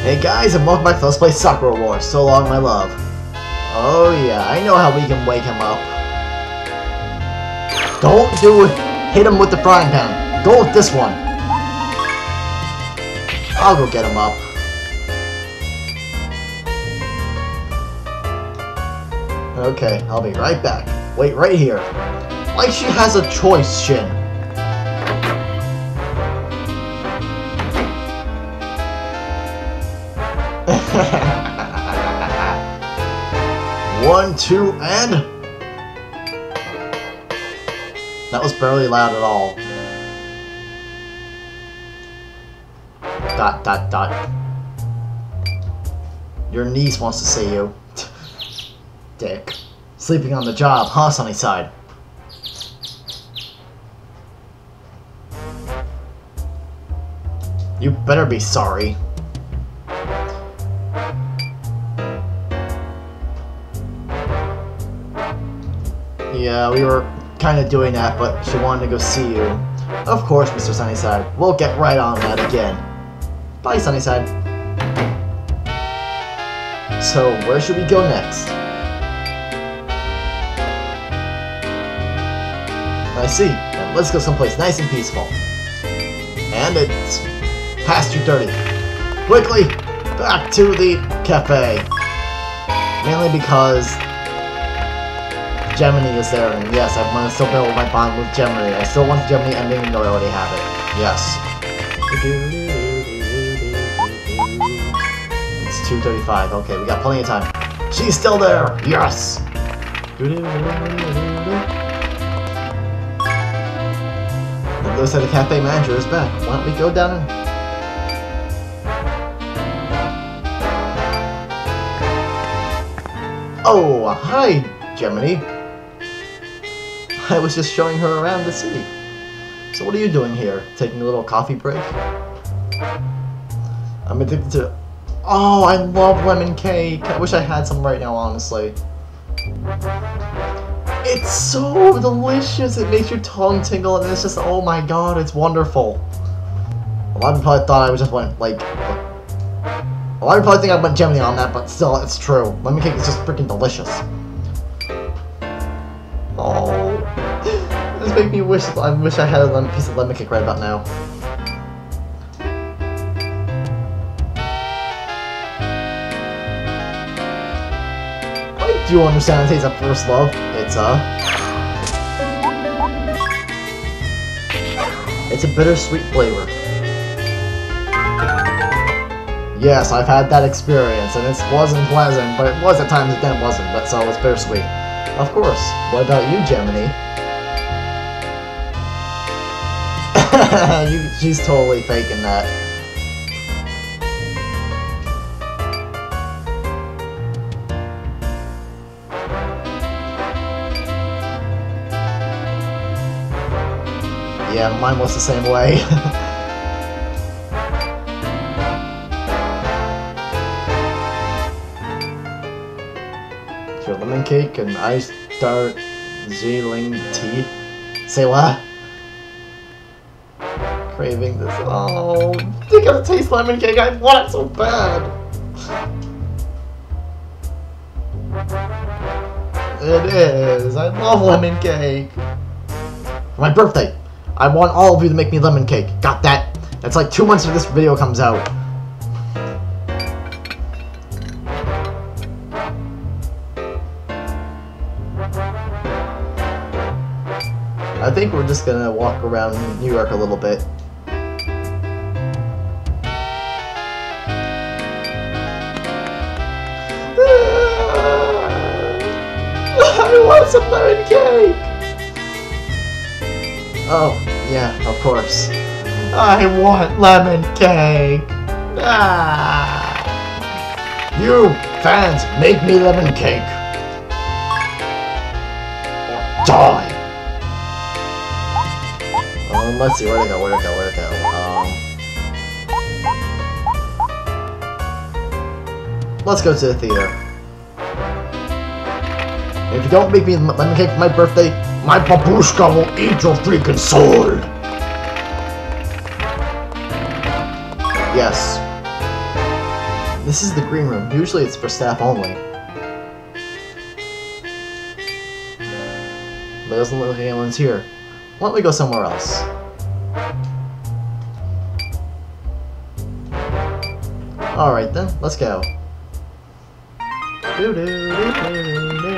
Hey guys, and welcome back to Let's Play Sakura Wars. So long, my love. Oh yeah, I know how we can wake him up. Don't do it. Hit him with the frying pan. Go with this one. I'll go get him up. Okay, I'll be right back. Wait right here. Like she has a choice, Shin. One, two, and... That was barely loud at all. Dot, dot, dot. Your niece wants to see you. Dick. Sleeping on the job, huh, Sunnyside? You better be sorry. Yeah, uh, we were kind of doing that, but she wanted to go see you. Of course, Mr. Sunnyside. We'll get right on that again. Bye, Sunnyside. So, where should we go next? I see. Let's go someplace nice and peaceful. And it's past 2.30. Quickly, back to the cafe. Mainly because Gemini is there, and yes, I want to still build my bond with Gemini. I still want Gemini ending, even though I already have it. Yes. It's 2.35. Okay, we got plenty of time. She's still there! Yes! Looks like the cafe manager is back. Why don't we go down and... Oh, hi, Gemini. I was just showing her around the city. So what are you doing here? Taking a little coffee break? I'm addicted to... Oh, I love lemon cake! I wish I had some right now, honestly. It's so delicious! It makes your tongue tingle and it's just, oh my god, it's wonderful. A lot of people thought I was just went, like... A lot of people probably think I went Gemini on that, but still, it's true. Lemon cake is just freaking delicious. Makes me wish I wish I had a piece of lemon cake right about now. I do understand the taste of first love. It's a, it's a bittersweet flavor. Yes, I've had that experience, and it wasn't pleasant, but it was at times, it then wasn't, but so it's bittersweet. Of course. What about you, Gemini? you, she's totally faking that. Yeah, mine was the same way. your lemon cake and iced dark Zealing tea. Say what? Craving this. Oh, they gotta taste lemon cake. I want it so bad. It is. I love lemon cake. For my birthday, I want all of you to make me lemon cake. Got that? That's like two months after this video comes out. I think we're just gonna walk around New York a little bit. Some lemon cake! Oh, yeah, of course. I want lemon cake! Ah! You fans, make me lemon cake! Or die! Um, let's see, where'd it go, where'd it go, where'd it go? Um... Let's go to the theater. If you don't make me lemon cake for my birthday, my babushka will eat your freaking soul! Yes. This is the green room. Usually it's for staff only. But it doesn't look like anyone's here. Why don't we go somewhere else? Alright then, let's go. Um,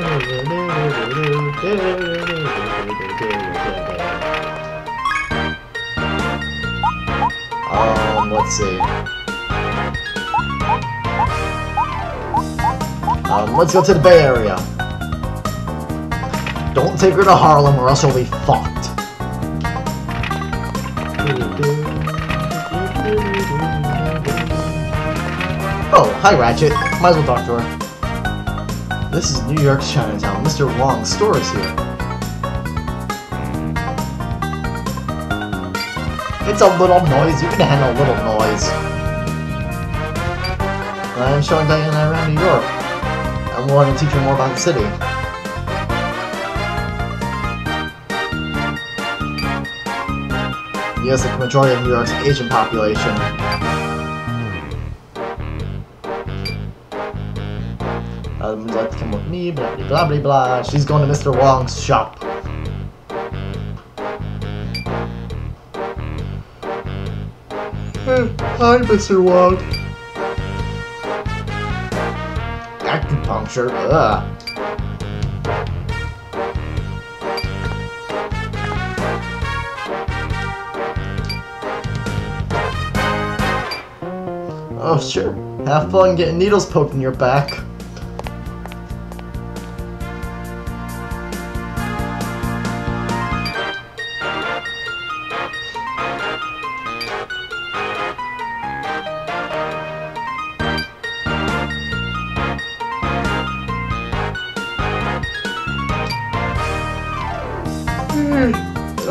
let's see. Um, let's go to the Bay Area. Don't take her to Harlem or else you'll be fucked. Oh, hi Ratchet. Might as well talk to her. This is New York's Chinatown. Mr. Wong's store is here. It's a little noise. You can handle a little noise. I'm showing Diana around New York. I'm going to teach her more about the city. Yes, the majority of New York's Asian population. With me? Blah blah blah blah blah. She's going to Mr. Wong's shop. Hi, Mr. Wong. Acupuncture. Ugh. Oh, sure. Have fun getting needles poked in your back.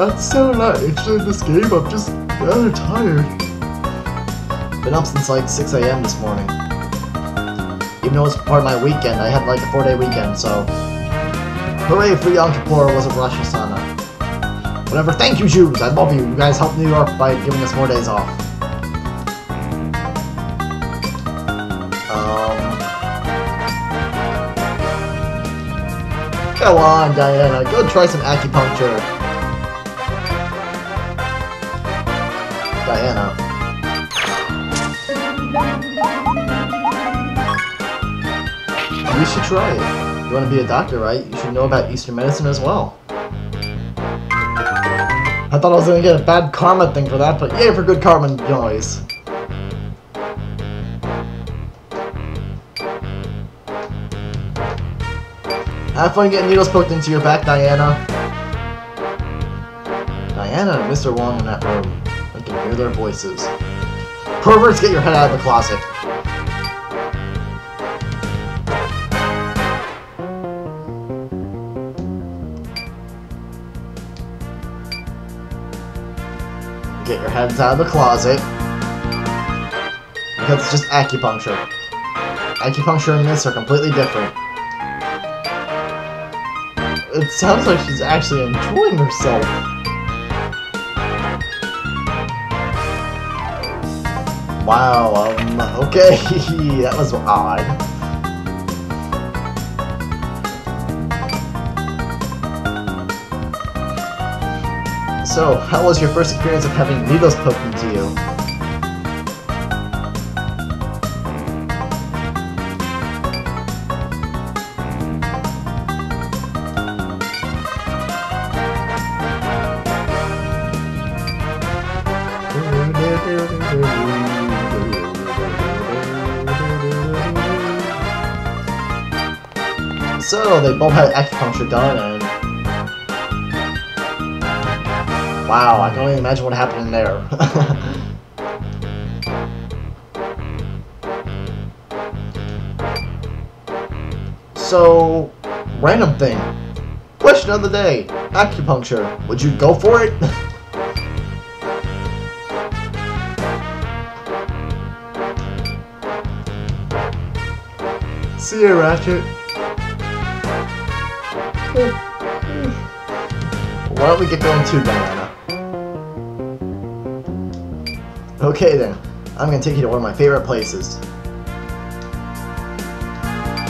That's so nice. In this game, I'm just rather tired. Been up since like 6 a.m. this morning. Even though it's part of my weekend, I had like a four-day weekend, so... Hooray for Yom was a Rosh Hashanah. Whatever, thank you Jews, I love you. You guys helped New York by giving us more days off. Um... Go on, Diana, go try some acupuncture. You should try it. You want to be a doctor, right? You should know about Eastern medicine as well. I thought I was gonna get a bad karma thing for that, but yay for good karma noise. Have fun getting needles poked into your back, Diana. Diana and Mr. Wong in that room. I can hear their voices. Perverts, get your head out of the closet. Get your heads out of the closet. Because it's just acupuncture. Acupuncture and this are completely different. It sounds like she's actually enjoying herself. Wow, um, okay, that was odd. So, how was your first experience of having needles poked into you? So, they both had acupuncture done, Wow, I can only imagine what happened in there. so, random thing. Question of the day. Acupuncture. Would you go for it? See you, Ratchet. Why don't we get going too, Diana? Okay then, I'm gonna take you to one of my favorite places.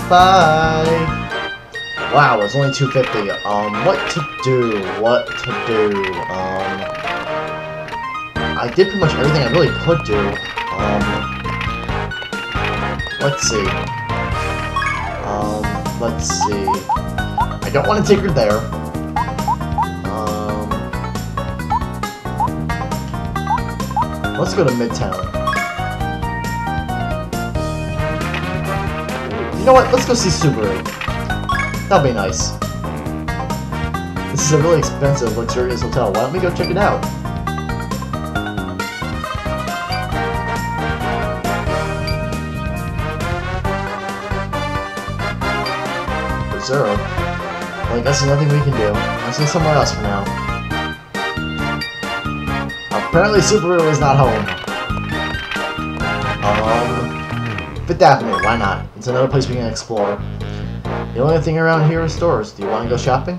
Bye. Wow, it's only 250. Um, what to do? What to do? Um, I did pretty much everything I really could do. Um, let's see. Um, let's see. I don't want to take her there. Let's go to Midtown. You know what? Let's go see Subaru. That'll be nice. This is a really expensive, luxurious hotel. Why don't we go check it out? Reserve? Well, I guess there's nothing we can do. Let's go somewhere else for now. Apparently Subaru is not home. Um, Fifth Avenue, why not? It's another place we can explore. The only thing around here is stores. Do you want to go shopping?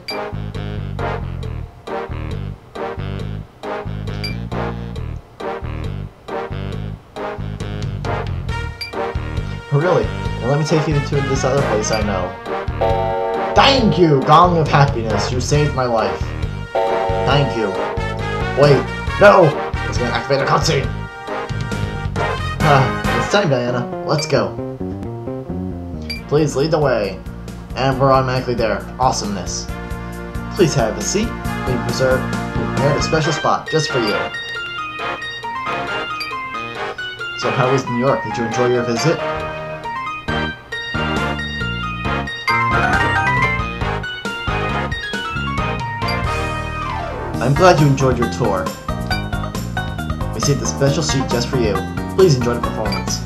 Oh, really? Well, let me take you to this other place I know. Thank you, Gong of Happiness. You saved my life. Thank you. Wait, no! It's gonna activate a cutscene. Ah, it's time, Diana. Let's go. Please lead the way. And we're automatically there. Awesomeness. Please have a seat. We preserve a special spot just for you. So how was New York? Did you enjoy your visit? I'm glad you enjoyed your tour. We saved a special seat just for you. Please enjoy the performance.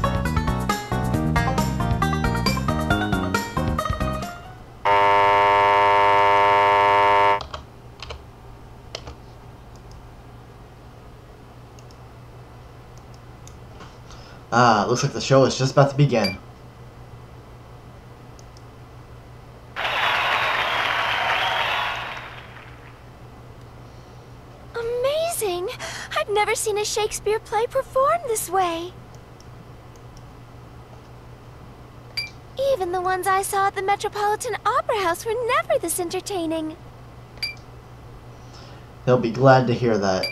Ah, looks like the show is just about to begin. Amazing! I've never seen a Shakespeare play performed this way. Even the ones I saw at the Metropolitan Opera House were never this entertaining. They'll be glad to hear that.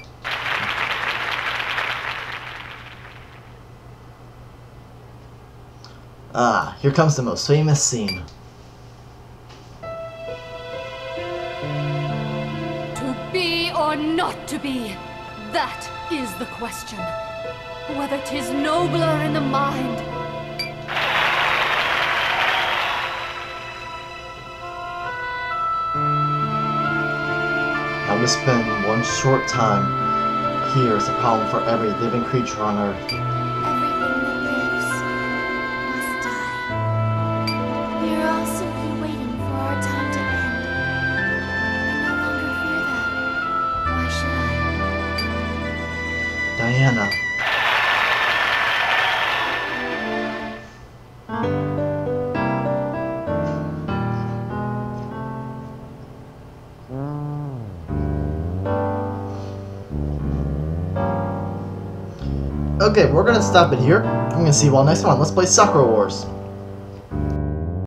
Ah, here comes the most famous scene. To be or not to be, that is the question. Whether 'tis nobler in the mind. I will spend one short time here is a problem for every living creature on Earth. Diana. Okay, we're gonna stop it here. I'm gonna see you all next one. Let's play Sakura Wars.